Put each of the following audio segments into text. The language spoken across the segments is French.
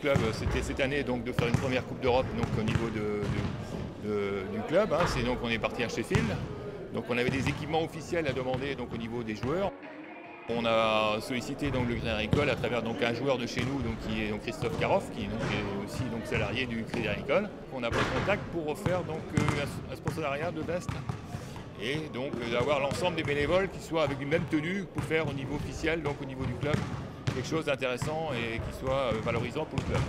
club, c'était cette année donc de faire une première Coupe d'Europe donc au niveau du club. Hein. C'est donc on est parti à Sheffield. Donc on avait des équipements officiels à demander donc au niveau des joueurs. On a sollicité donc le Crédit Agricole à travers donc un joueur de chez nous donc, qui est donc Christophe Karoff, qui est aussi donc salarié du Crédit Agricole. On a pris contact pour faire donc euh, un sponsorat de veste et donc euh, d'avoir l'ensemble des bénévoles qui soient avec une même tenue pour faire au niveau officiel, donc au niveau du club, quelque chose d'intéressant et qui soit euh, valorisant pour le club.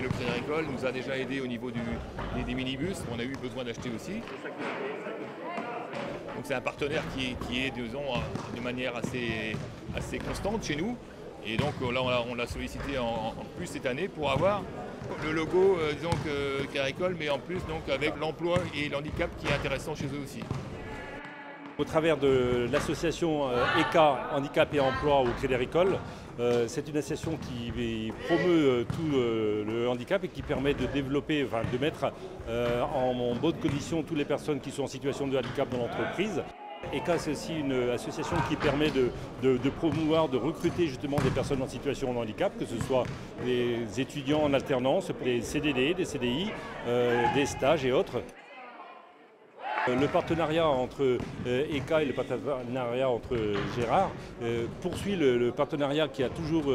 le Crédit Agricole nous a déjà aidé au niveau des, minibus, qu'on a eu besoin d'acheter aussi. Donc c'est un partenaire qui, est, disons, de manière assez, assez constante chez nous. Et donc là, on l'a sollicité en, plus cette année pour avoir le logo, euh, disons, Agricole, mais en plus donc avec l'emploi et l'handicap qui est intéressant chez eux aussi. Au travers de l'association ECA euh, Handicap et Emploi au Crédit Agricole, euh, c'est une association qui promeut tout le handicap et qui permet de développer, de mettre en bonne condition toutes les personnes qui sont en situation de handicap dans l'entreprise. ECA, c'est aussi une association qui permet de, promouvoir, de recruter justement des personnes en situation de handicap, que ce soit des étudiants en alternance, des CDD, des CDI, euh, des stages et autres. Euh, le partenariat entre euh, ECA et le partenariat entre Gérard euh, poursuit le, partenariat qui a toujours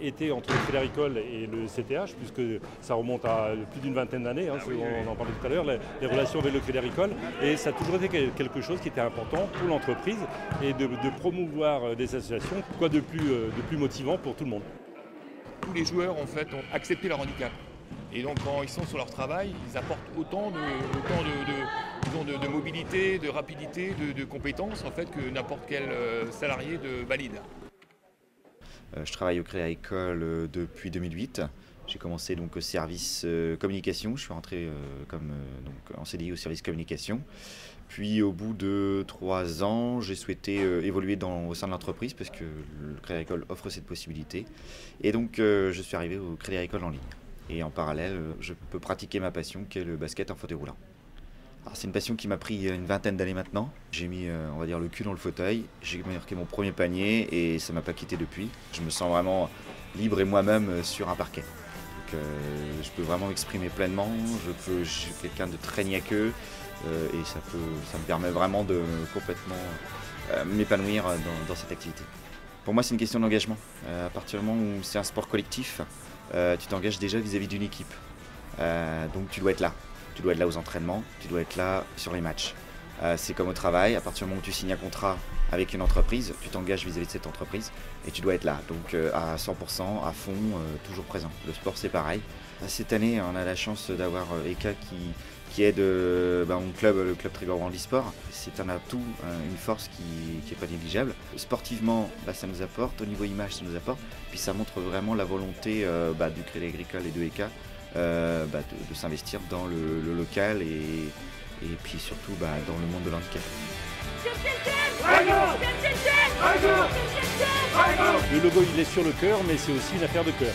été entre le Crédit Agricole et le CTH, puisque ça remonte à plus d'une vingtaine d'années, hein, ah on en parlait tout à l'heure, les, relations avec le Crédit Agricole, et ça a toujours été quelque chose qui était important pour l'entreprise et de, promouvoir des associations, quoi de plus, de plus motivant pour tout le monde. Tous les joueurs en fait ont accepté leur handicap. Et donc quand ils sont sur leur travail, ils apportent autant de, de, mobilité, de rapidité, de, compétences en fait que n'importe quel euh, salarié de valide. Euh, je travaille au Crédit Agricole euh, depuis 2008. J'ai commencé donc au service communication. Je suis rentré comme donc en CDI au service communication. Puis au bout de trois ans, j'ai souhaité évoluer dans, au sein de l'entreprise parce que le Crédit Agricole offre cette possibilité. Et donc je suis arrivé au Crédit Agricole en ligne. Et en parallèle, je peux pratiquer ma passion qui est le basket en fauteuil roulant. C'est une passion qui m'a pris une vingtaine d'années maintenant. J'ai mis, euh, on va dire, le cul dans le fauteuil. J'ai marqué mon premier panier et ça m'a pas quitté depuis. Je me sens vraiment libre et moi-même euh, sur un parquet. Euh, je peux vraiment m'exprimer pleinement. Je suis quelqu'un de très niaqueux et ça me permet vraiment de complètement m'épanouir dans, cette activité. Pour moi, c'est une question d'engagement. à partir du moment où c'est un sport collectif, euh, tu t'engages déjà vis-à-vis d'une équipe. Euh, donc tu dois être là. Tu dois être là aux entraînements, tu dois être là sur les matchs. Euh, c'est comme au travail, à partir du moment où tu signes un contrat avec une entreprise, tu t'engages vis-à-vis de cette entreprise et tu dois être là. Donc à 100%, à fond, toujours présent. Le sport c'est pareil. Cette année, on a la chance d'avoir Eka qui, aide bah, mon club, le club Trigger Handisport. C'est un atout, une force qui n'est pas négligeable. Sportivement, bah, ça nous apporte, au niveau image, ça nous apporte. Puis ça montre vraiment la volonté euh, bah, du Crédit Agricole et de euh, de, s'investir dans le, local et, et, puis surtout dans le monde de l'handicap. Le logo il est sur le cœur mais c'est aussi une affaire de cœur.